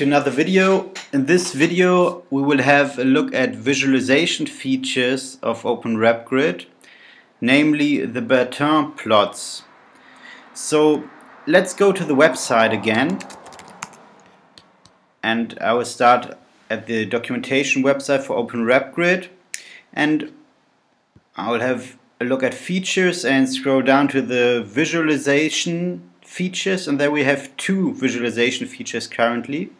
to another video. In this video we will have a look at visualization features of OpenRepGrid, namely the Bertin plots. So let's go to the website again and I will start at the documentation website for OpenRepGrid and I will have a look at features and scroll down to the visualization features and there we have two visualization features currently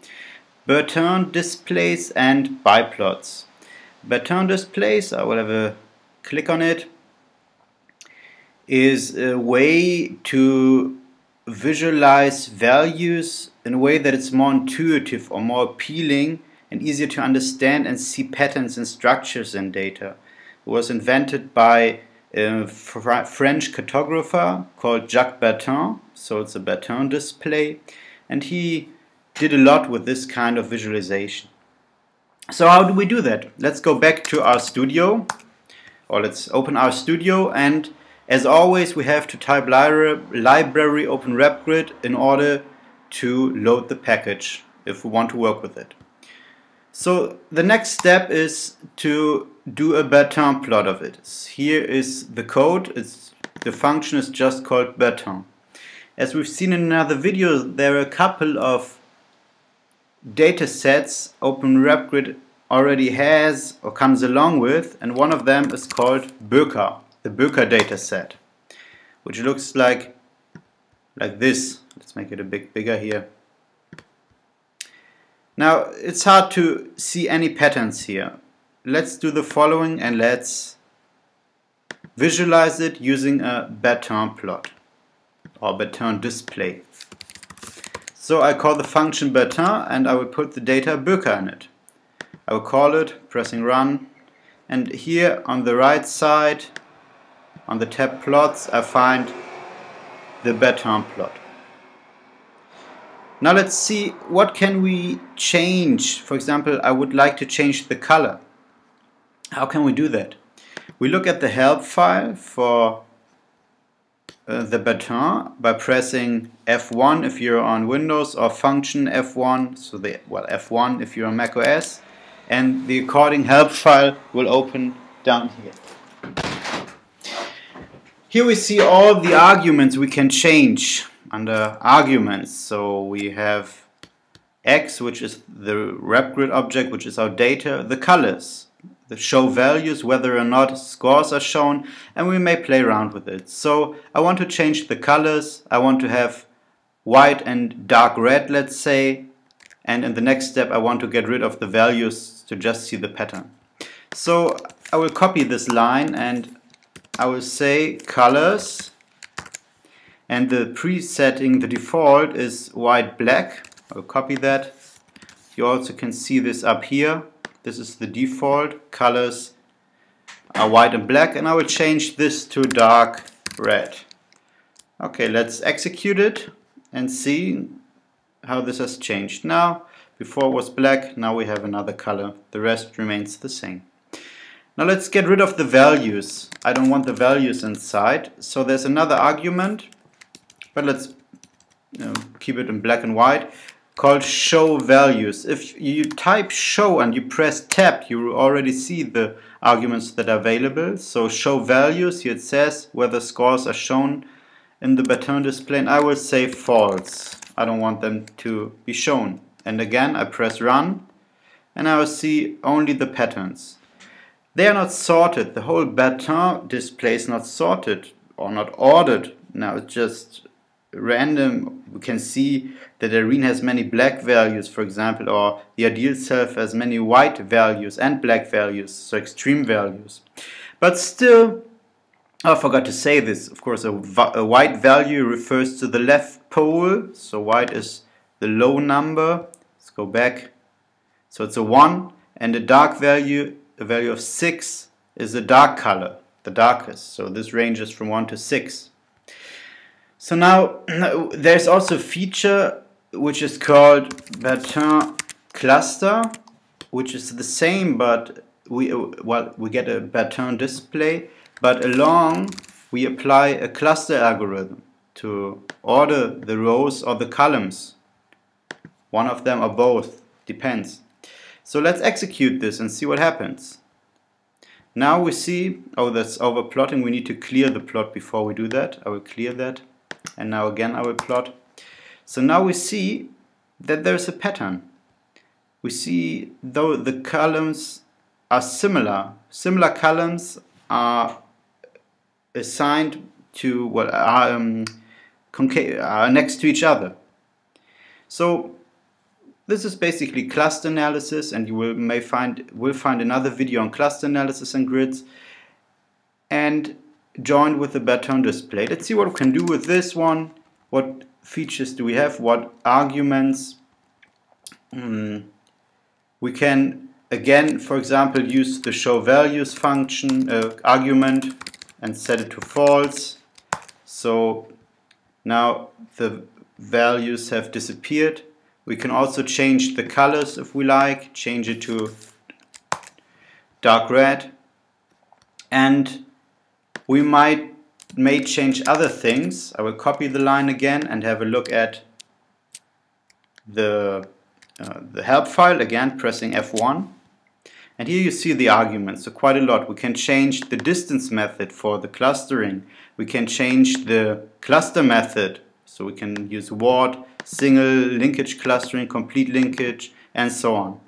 Bertin displays and biplots Bertin displays I will have a click on it is a way to visualize values in a way that it's more intuitive or more appealing and easier to understand and see patterns and structures in data. It was invented by a French cartographer called Jacques Bertin, so it's a Bertin display, and he did a lot with this kind of visualization. So how do we do that? Let's go back to RStudio, or let's open RStudio, and as always we have to type library, library OpenRepGrid in order to load the package if we want to work with it. So the next step is to do a Bertin plot of it. Here is the code. It's, the function is just called Bertin. As we've seen in another video, there are a couple of data sets OpenRepGrid already has or comes along with, and one of them is called Böker, the Böker data set, which looks like like this. Let's make it a bit bigger here. Now, it's hard to see any patterns here. Let's do the following and let's visualize it using a Bertin plot or Bertin display. So I call the function Bertin and I will put the data Böker in it. I will call it, pressing run, and here on the right side, on the tab plots, I find the Bertin plot. Now let's see what can we change. For example, I would like to change the color. How can we do that? We look at the help file for uh, the Bertin by pressing F1 if you're on Windows or function F1, so the well F1 if you're on Mac OS, and the according help file will open down here. Here we see all the arguments we can change under arguments. So we have x, which is the RepGrid object, which is our data, the colors, show values, whether or not scores are shown, and we may play around with it. So I want to change the colors. I want to have white and dark red, let's say, and in the next step I want to get rid of the values to just see the pattern. So I will copy this line and I will say colors and the presetting, the default is white black. I'll copy that. You also can see this up here. This is the default. Colors are white and black and I will change this to dark red. Okay, let's execute it and see how this has changed. Now, before it was black, now we have another color. The rest remains the same. Now let's get rid of the values. I don't want the values inside. So there's another argument but let's you know, keep it in black and white called show values. If you type show and you press tab, you already see the arguments that are available. So show values, here it says whether scores are shown in the Bertin display and I will say false. I don't want them to be shown. And again I press run and I will see only the patterns. They are not sorted. The whole Bertin display is not sorted or not ordered. Now it's just random, we can see that arene has many black values, for example, or the ideal self has many white values and black values, so extreme values. But still, I forgot to say this, of course, a, a white value refers to the left pole, so white is the low number. Let's go back. So it's a 1, and a dark value, a value of 6, is a dark color, the darkest. So this ranges from 1 to 6. So now there's also a feature which is called Bertin cluster, which is the same, but we uh, well we get a Bertin display, but along we apply a cluster algorithm to order the rows or the columns one of them or both, depends. So let's execute this and see what happens. Now we see, oh that's overplotting, we need to clear the plot before we do that. I will clear that. And now again I will plot. So now we see that there's a pattern. We see though the columns are similar. Similar columns are assigned to what are, um, next to each other. So this is basically cluster analysis and you will may find will find another video on cluster analysis and grids and joined with the Bertin display. Let's see what we can do with this one. What features do we have? What arguments? Mm. We can again, for example, use the show values function uh, argument and set it to false. So now the values have disappeared. We can also change the colors if we like, change it to dark red. And we might may change other things. I will copy the line again and have a look at the, uh, the help file again pressing F1 and here you see the arguments, so quite a lot. We can change the distance method for the clustering. We can change the cluster method, so we can use ward, single linkage clustering, complete linkage, and so on.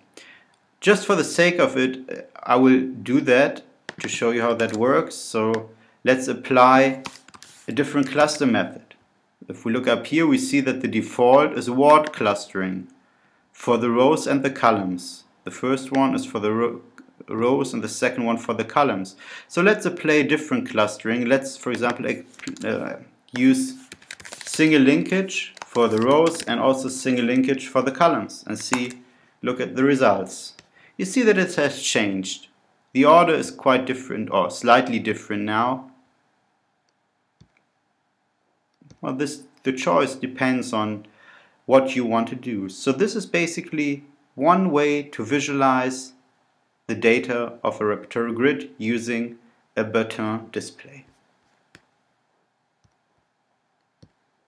Just for the sake of it, I will do that to show you how that works. So let's apply a different cluster method. If we look up here, we see that the default is Ward clustering for the rows and the columns. The first one is for the ro rows and the second one for the columns. So let's apply different clustering. Let's, for example, uh, use single linkage for the rows and also single linkage for the columns and see, look at the results. You see that it has changed. The order is quite different or slightly different now. Well, this the choice depends on what you want to do. So this is basically one way to visualize the data of a repertory grid using a Bertin display.